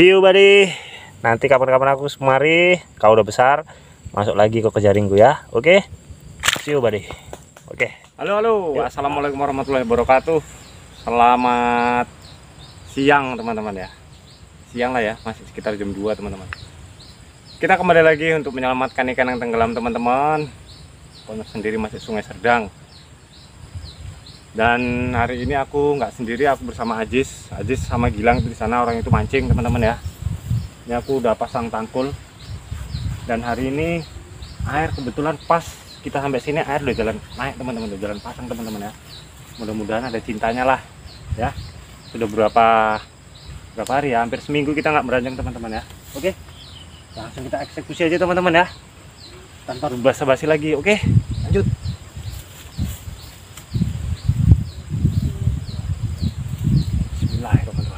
see you buddy. Nanti kapan-kapan aku semari kau udah besar masuk lagi ke jaringku ya. Oke? Okay? see you buddy. Oke. Okay. halo halo. Yuk. assalamualaikum warahmatullahi wabarakatuh. Selamat siang teman-teman ya. Siang lah ya masih sekitar jam 2 teman-teman. Kita kembali lagi untuk menyelamatkan ikan yang tenggelam teman-teman. Sendiri masih sungai Serdang dan hari ini aku nggak sendiri aku bersama Ajis. Ajis sama Gilang di sana orang itu mancing teman-teman ya. Ini aku udah pasang tangkul. Dan hari ini air kebetulan pas. Kita sampai sini air udah jalan naik teman-teman. Udah jalan pasang teman-teman ya. Mudah-mudahan ada cintanya lah ya. Sudah berapa berapa hari ya? Hampir seminggu kita nggak beranjang teman-teman ya. Oke. Langsung kita eksekusi aja teman-teman ya. Tanpa basa-basi lagi oke? Lanjut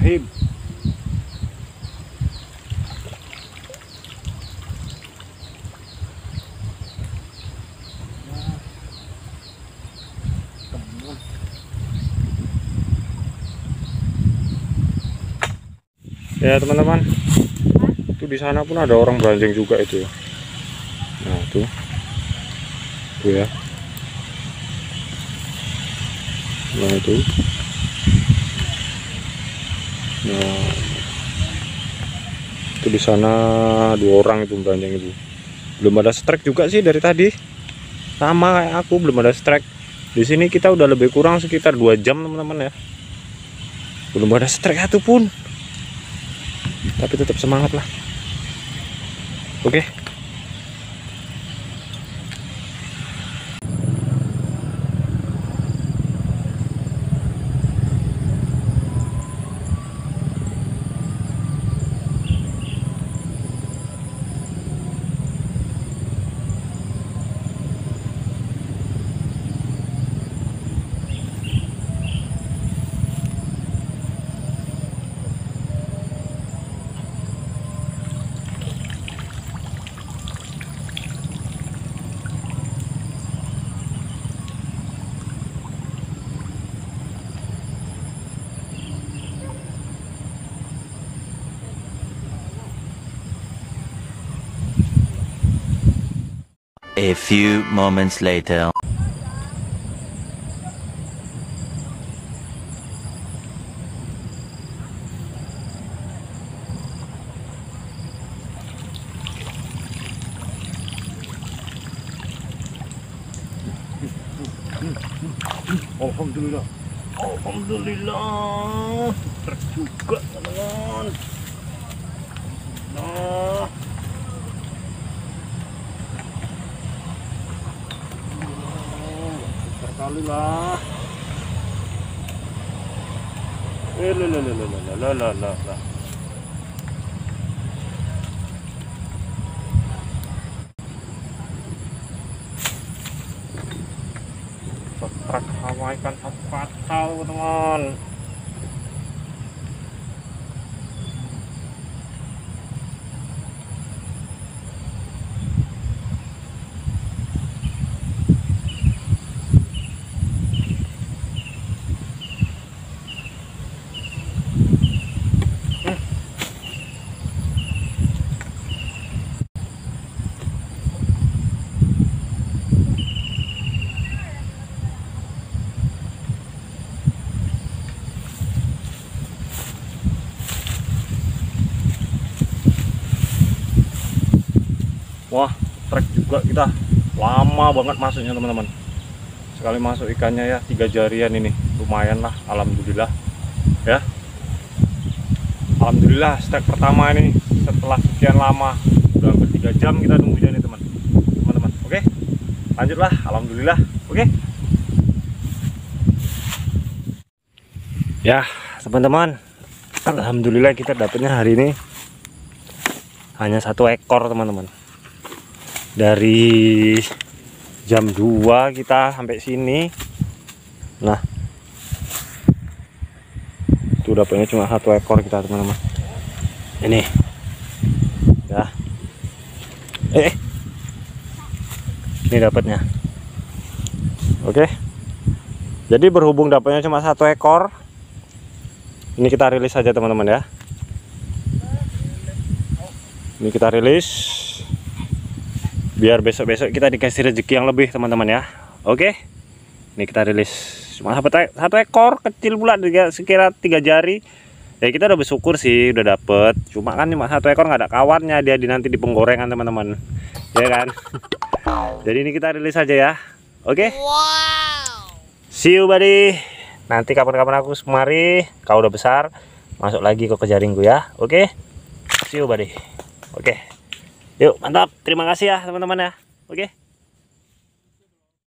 Bismillahirrahmanirrahim. Ya teman-teman, itu di sana pun ada orang beranjing juga itu ya. Nah tuh, tuh ya. Nah itu. Nah, itu di sana dua orang itu beranjing itu. Belum ada strike juga sih dari tadi. Sama kayak aku belum ada strike. Di sini kita udah lebih kurang sekitar dua jam teman-teman ya. Belum ada strike satu pun. Tapi tetap semangat lah. Oke. Okay. A few moments later. Alhamdulillah. Alhamdulillah. Terjuga teman-teman. Sekali lah eh la la la la la la la la Setrak Hawaii kan apa tahu teman wah trek juga kita. Lama banget masuknya teman-teman. Sekali masuk ikannya ya tiga jarian ini. Lumayan lah alhamdulillah. Ya. Alhamdulillah strike pertama ini setelah sekian lama udah hampir tiga jam kita nunggunya nih teman. Teman-teman oke? Lanjutlah alhamdulillah oke? Ya teman-teman. Alhamdulillah kita dapatnya hari ini hanya satu ekor teman-teman dari jam 2 kita sampai sini. Nah itu dapatnya cuma satu ekor kita teman-teman. Ini. Ya eh, ini dapatnya. Oke. Jadi berhubung dapatnya cuma satu ekor ini kita rilis saja teman-teman ya. Ini kita rilis biar besok-besok kita dikasih rezeki yang lebih teman-teman ya. Oke? Ini kita rilis cuma satu, ekor kecil pula sekira tiga jari. Ya kita udah bersyukur sih udah dapet. Cuma kan cuma satu ekor nggak ada kawannya dia di nanti di penggorengan teman-teman. Ya kan? Jadi ini kita rilis aja ya. Oke? See you buddy. Nanti kapan-kapan aku semari kau udah besar masuk lagi ke kejaringku ya. Oke? See you buddy. Oke yuk mantap. Terima kasih ya teman-teman ya. Oke